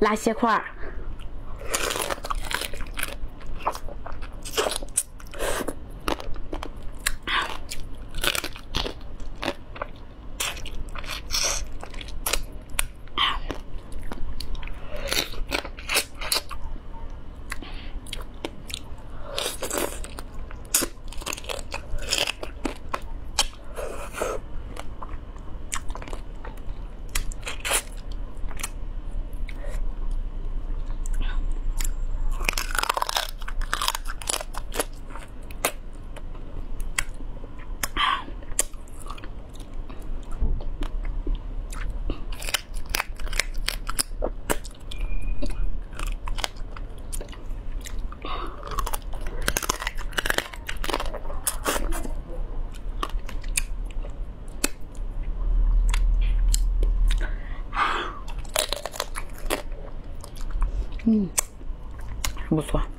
拉血块儿。 음, 무서워.